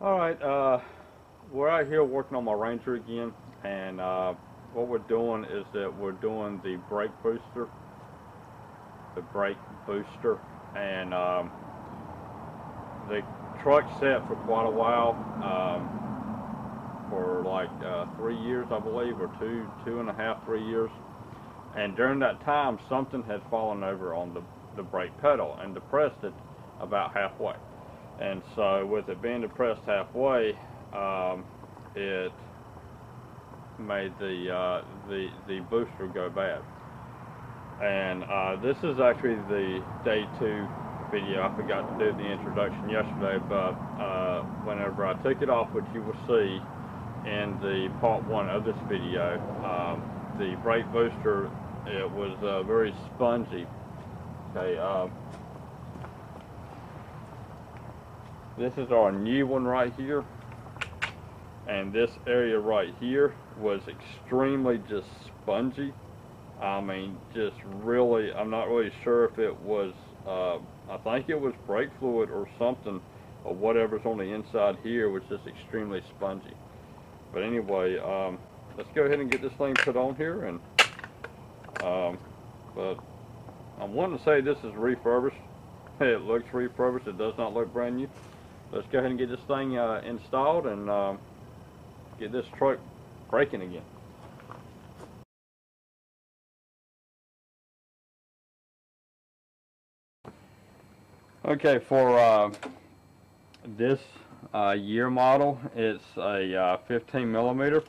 Alright, uh, we're out here working on my Ranger again, and uh, what we're doing is that we're doing the brake booster, the brake booster, and um, the truck sat for quite a while, um, for like uh, three years, I believe, or two, two and a half, three years, and during that time, something had fallen over on the, the brake pedal and depressed it about halfway. And so with it being depressed halfway, um, it made the, uh, the, the booster go bad. And uh, this is actually the day two video. I forgot to do the introduction yesterday, but uh, whenever I took it off, which you will see in the part one of this video, um, the brake booster, it was uh, very spongy. Okay, um, this is our new one right here. And this area right here was extremely just spongy. I mean just really I'm not really sure if it was uh, I think it was brake fluid or something or whatever's on the inside here was just extremely spongy. But anyway um, let's go ahead and get this thing put on here and um, but I'm wanting to say this is refurbished. It looks refurbished. It does not look brand new let's go ahead and get this thing uh, installed and um, get this truck braking again. Okay, for uh, this uh, year model, it's a uh, 15 millimeter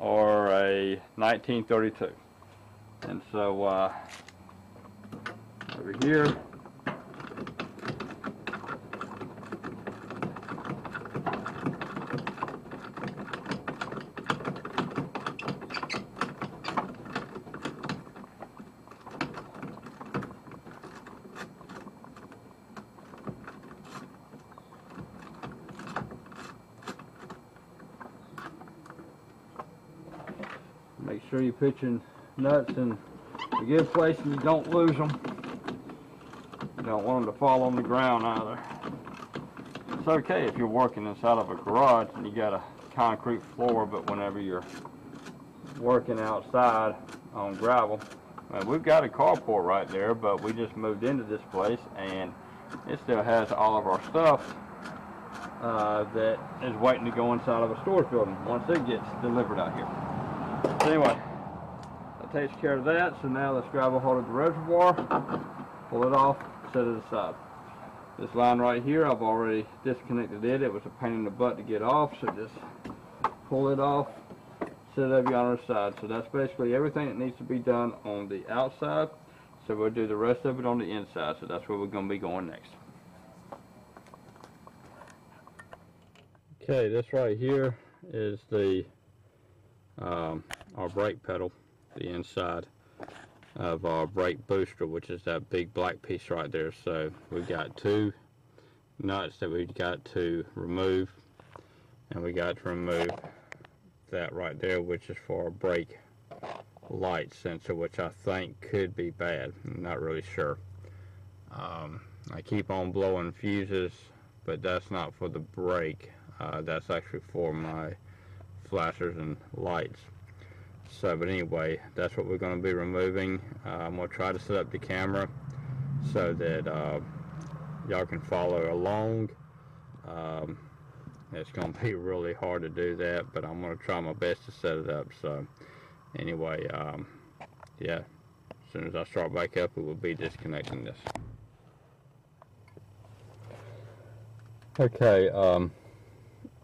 or a 1932. And so uh, over here, sure you're pitching nuts in a good place and you don't lose them. You don't want them to fall on the ground either. It's okay if you're working inside of a garage and you got a concrete floor, but whenever you're working outside on gravel, well, we've got a carport right there, but we just moved into this place and it still has all of our stuff uh, that is waiting to go inside of a storage building once it gets delivered out here. Anyway, that takes care of that. So now let's grab a hold of the reservoir, pull it off, set it aside. This line right here, I've already disconnected it. It was a pain in the butt to get off, so just pull it off, set it over on the side. So that's basically everything that needs to be done on the outside. So we'll do the rest of it on the inside. So that's where we're going to be going next. Okay, this right here is the um, our brake pedal, the inside of our brake booster, which is that big black piece right there. So we've got two nuts that we've got to remove, and we got to remove that right there, which is for our brake light sensor, which I think could be bad. I'm not really sure. Um, I keep on blowing fuses, but that's not for the brake. Uh, that's actually for my flashers and lights. So, but anyway, that's what we're going to be removing. Uh, I'm going to try to set up the camera so that uh, y'all can follow along. Um, it's going to be really hard to do that, but I'm going to try my best to set it up. So, anyway, um, yeah, as soon as I start back up, we will be disconnecting this. Okay, um,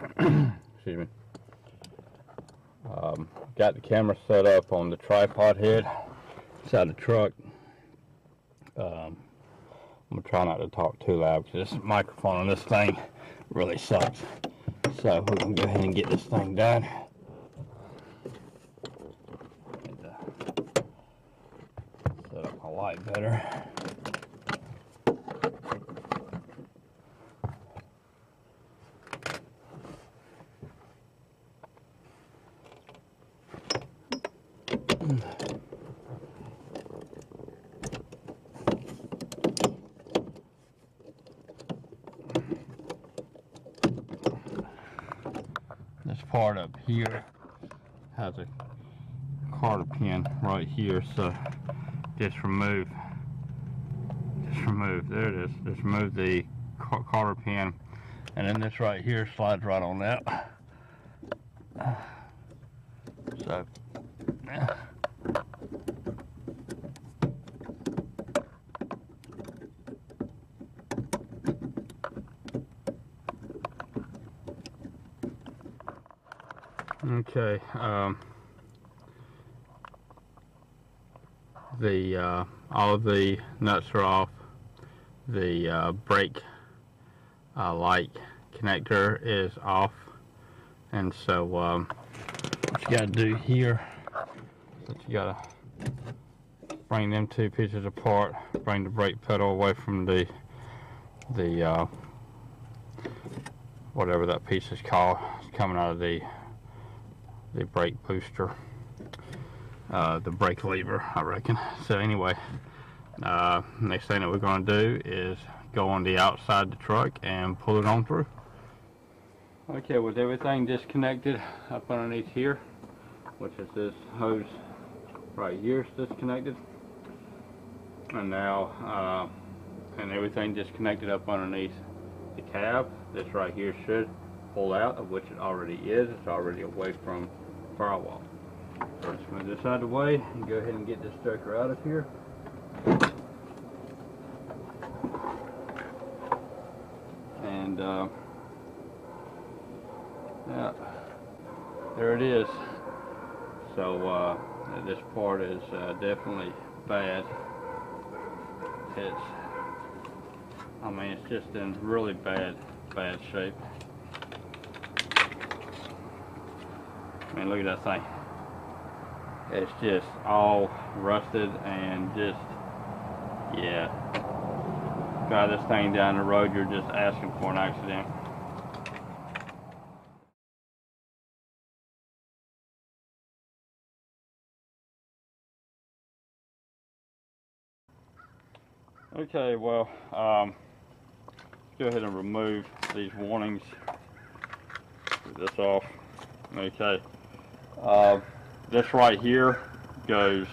excuse me. Um, got the camera set up on the tripod head inside the truck. Um, I'm gonna try not to talk too loud because this microphone on this thing really sucks. So we're gonna go ahead and get this thing done. Set up my light better. This part up here has a carter pin right here, so just remove, just remove, there it is, just remove the carter pin, and then this right here slides right on that. So, yeah. Okay, um, the, uh, all of the nuts are off. The, uh, brake, uh, light connector is off. And so, um, what you gotta do here is that you gotta bring them two pieces apart, bring the brake pedal away from the, the, uh, whatever that piece is called, it's coming out of the the brake booster, uh, the brake lever, I reckon. So anyway, uh, next thing that we're going to do is go on the outside of the truck and pull it on through. Okay, with everything disconnected up underneath here, which is this hose right here is disconnected, and now, uh, and everything disconnected up underneath the cab, this right here should pull out, of which it already is. It's already away from firewall. So let's move this out of the way and go ahead and get this joker out of here. And uh, yeah, there it is. So uh, this part is uh, definitely bad. It's, I mean, it's just in really bad, bad shape. I mean, look at that thing. It's just all rusted and just, yeah. Drive this thing down the road, you're just asking for an accident. Okay, well, um, go ahead and remove these warnings. Get this off. Okay. Uh, this right here goes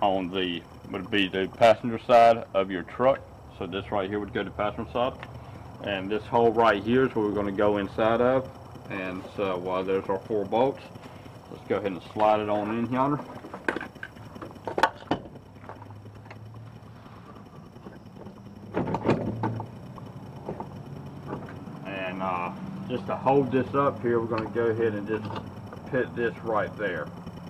on the would be the passenger side of your truck. So this right here would go to passenger side, and this hole right here is where we're going to go inside of. And so while there's our four bolts, let's go ahead and slide it on in yonder. And uh, just to hold this up here, we're going to go ahead and just put this right there.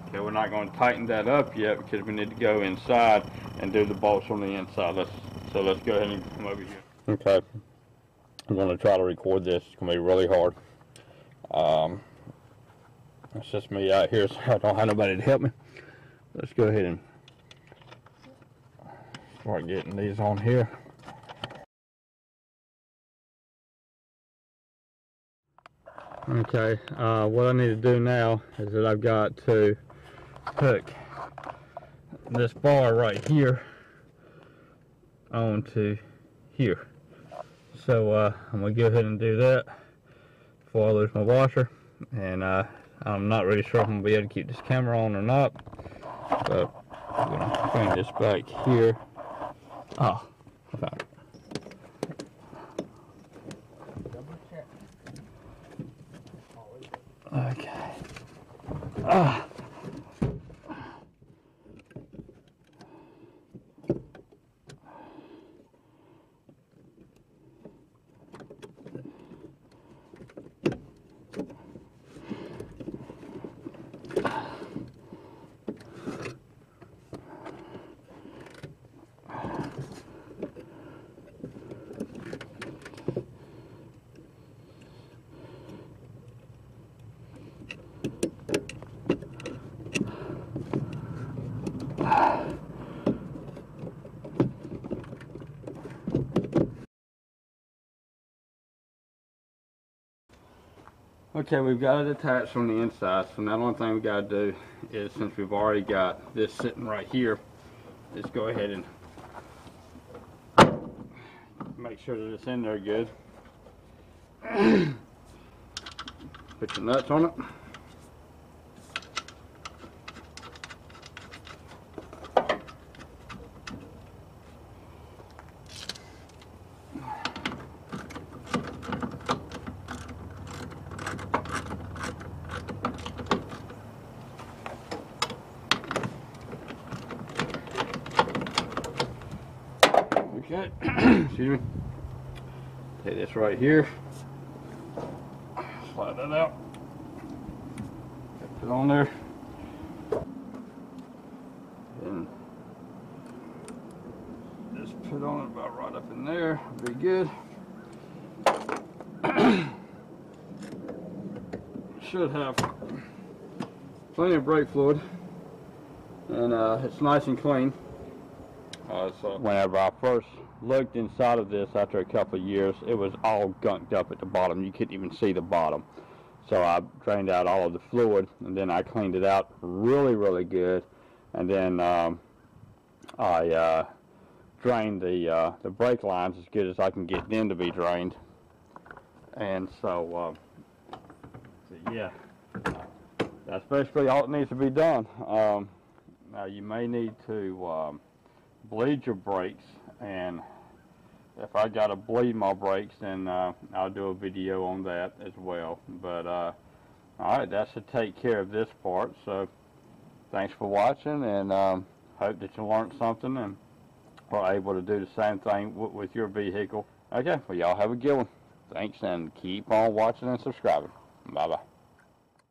Okay, we're not going to tighten that up yet because we need to go inside and do the bolts on the inside. Let's so let's go ahead and come over here. Okay, I'm going to try to record this. It's going to be really hard. Um, it's just me out here, so I don't have nobody to help me. Let's go ahead and start getting these on here. Okay, uh, what I need to do now is that I've got to hook this bar right here onto here. So uh, I'm gonna go ahead and do that before I lose my washer. And uh, I'm not really sure if I'm gonna be able to keep this camera on or not. But I'm gonna bring this back here. Oh, it. Okay. Ah. Okay, we've got it attached on the inside, so now the only thing we got to do is, since we've already got this sitting right here, is go ahead and make sure that it's in there good. Put your nuts on it. Okay, excuse me. Take this right here. Slide that out. Put it on there. And just put on it about right up in there. Be good. Should have plenty of brake fluid. And uh, it's nice and clean. Uh, so whenever I first looked inside of this after a couple of years, it was all gunked up at the bottom. You couldn't even see the bottom. So I drained out all of the fluid and then I cleaned it out really, really good. And then um, I uh, drained the uh, the brake lines as good as I can get them to be drained. And so, uh, so yeah, that's basically all that needs to be done. Um, now you may need to um, bleed your brakes and if I gotta bleed my brakes then uh, I'll do a video on that as well. But uh, alright that's to take care of this part. So thanks for watching and um, hope that you learned something and are able to do the same thing with your vehicle. Okay well y'all have a good one. Thanks and keep on watching and subscribing. Bye bye